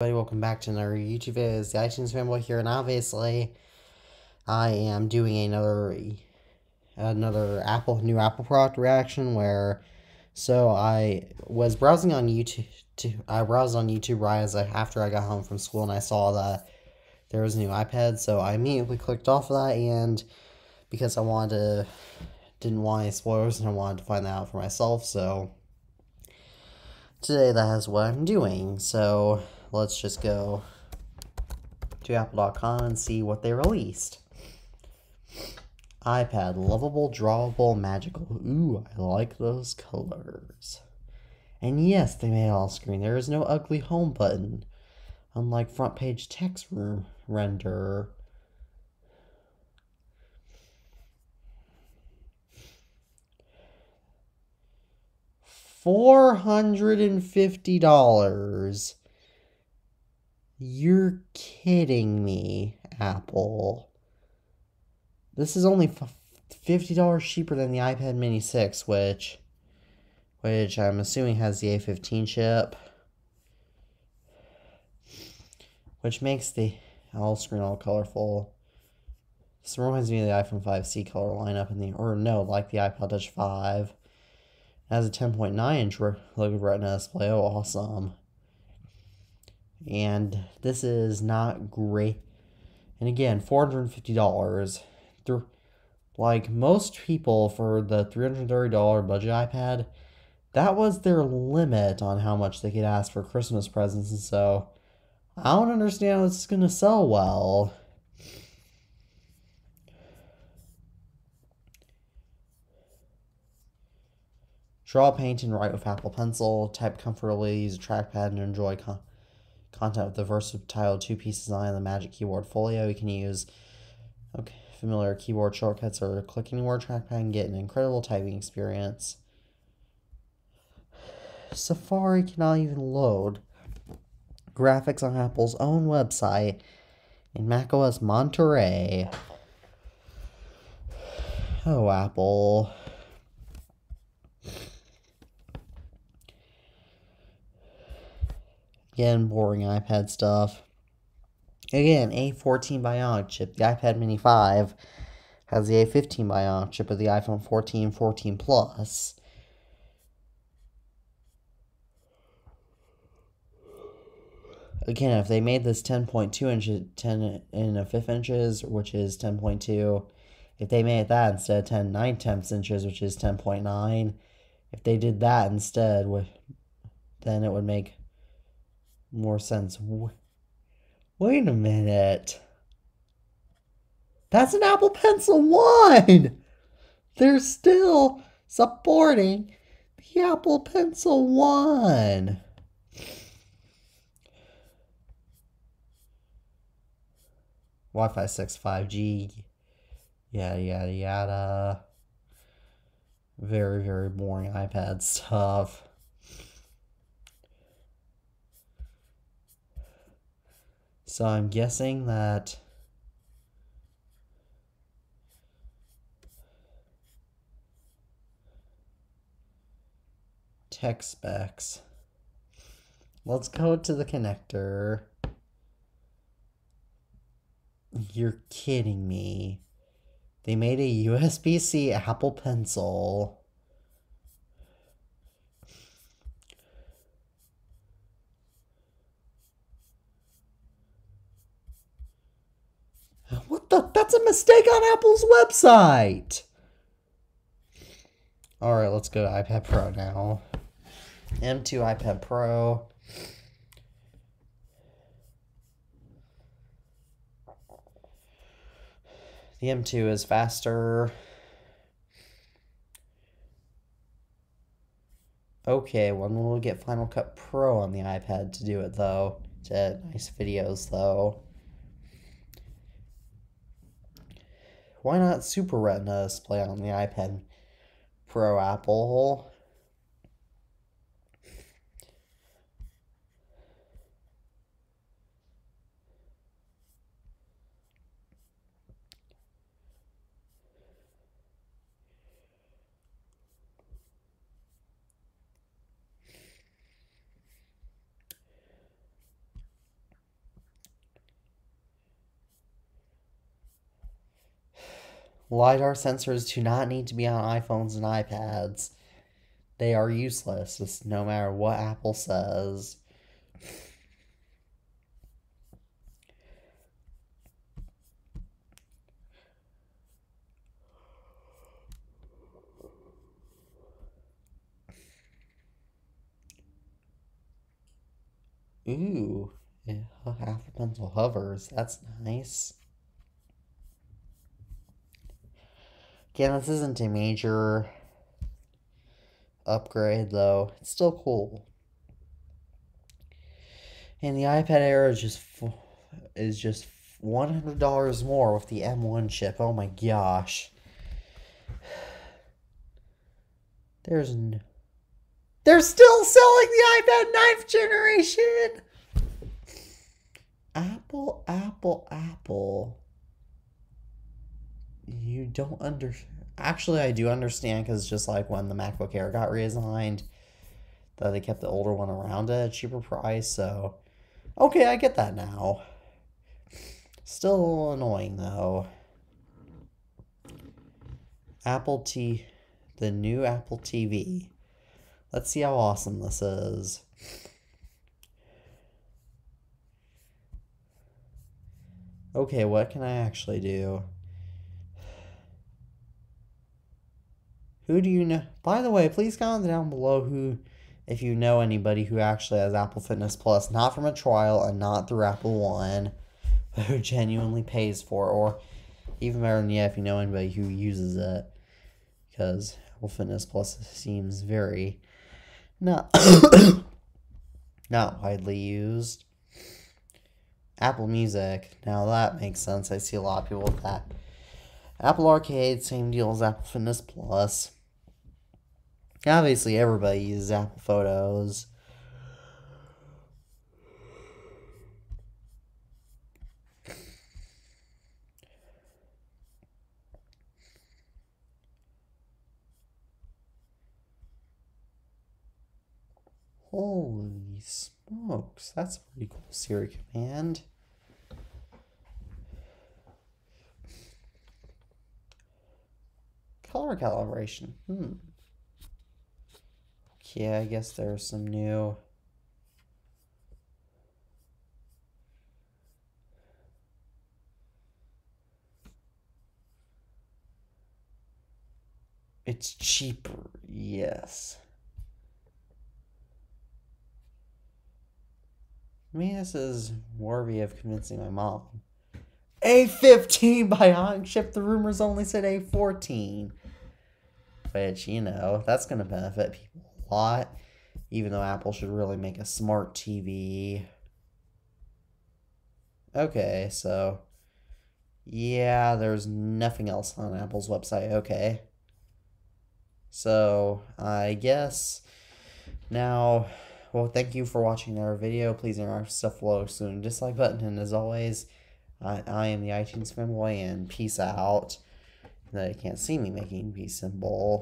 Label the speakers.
Speaker 1: everybody, welcome back to another YouTube video. It's the iTunes Fanboy here, and obviously, I am doing another another Apple new Apple product reaction where, so I was browsing on YouTube. To, I browsed on YouTube right as I, after I got home from school, and I saw that there was a new iPad, so I immediately clicked off of that, and because I wanted to, didn't want any spoilers, and I wanted to find that out for myself, so today that is what I'm doing. So let's just go to apple.com and see what they released. iPad, lovable, drawable, magical. Ooh, I like those colors. And yes, they made all screen. There is no ugly home button, unlike front page text room render. Four hundred and fifty dollars. You're kidding me, Apple. This is only $50 cheaper than the iPad mini 6, which which I'm assuming has the A15 chip. Which makes the all screen all colorful. This reminds me of the iPhone 5C color lineup in the or no, like the iPod Touch 5. It has a 10.9 inch liquid retina display. Oh, awesome and this is not great. And again, $450. Th- like most people for the $330 budget iPad, that was their limit on how much they could ask for Christmas presents, and so I don't understand how this is going to sell well. Draw, paint, and write with Apple Pencil. Type comfortably, use a trackpad, and enjoy con- content with the versatile two-piece design of the Magic Keyboard Folio. You can use okay, familiar keyboard shortcuts or click anywhere trackpad and get an incredible typing experience. Safari cannot even load. Graphics on Apple's own website in macOS Monterey. Oh, Apple. Again, boring iPad stuff. Again, A14 Bionic chip. The iPad Mini 5 has the A15 Bionic chip of the iPhone 14, 14 Plus. Again, if they made this 10.2 inches, 10 and a fifth inches, which is 10.2, if they made that instead of 10 9 tenths inches, which is 10.9, if they did that instead, then it would make more sense. Wait a minute. That's an Apple Pencil 1! They're still supporting the Apple Pencil 1. Wi-Fi 6, 5G, yada yada yada. Very, very boring iPad stuff. So I'm guessing that tech specs. Let's go to the connector. You're kidding me. They made a USB-C Apple Pencil. That's a mistake on Apple's website. All right, let's go to iPad Pro now. M2 iPad Pro. The M2 is faster. Okay, when will we get Final Cut Pro on the iPad to do it though? To edit nice videos though. Why not Super Retina display on the iPad Pro Apple? LiDAR sensors do not need to be on iPhones and iPads. They are useless, just no matter what Apple says. Ooh, yeah, Apple Pencil hovers. That's nice. Again, this isn't a major upgrade, though. It's still cool. And the iPad Air is just is just one hundred dollars more with the M1 chip. Oh my gosh. There's they're still selling the iPad ninth generation. Apple, Apple, Apple. You don't under. Actually, I do understand because just like when the MacBook Air got redesigned, that they kept the older one around at a cheaper price. So, okay, I get that now. Still annoying though. Apple T, the new Apple TV. Let's see how awesome this is. Okay, what can I actually do? Who do you know? By the way, please comment down below who, if you know anybody who actually has Apple Fitness Plus, not from a trial and not through Apple One, but who genuinely pays for it, or even better than yeah, if you know anybody who uses it, because Apple Fitness Plus seems very not not widely used. Apple Music. Now that makes sense. I see a lot of people with that. Apple Arcade, same deal as Apple Fitness Plus. Obviously, everybody uses Apple Photos. Holy smokes, that's a pretty cool Siri command. Color calibration. Hmm. Okay, I guess there's some new. It's cheaper, yes. Maybe this is worthy of convincing my mom. A15 Bionic Chip. The rumors only said A14. Which, you know, that's going to benefit people lot. Even though Apple should really make a smart TV. Okay, so. Yeah, there's nothing else on Apple's website. Okay. So, I guess now well, thank you for watching our video. Please our stuff below soon dislike button. And as always, I, I am the iTunes fanboy and peace out. That you can't see me making peace symbol.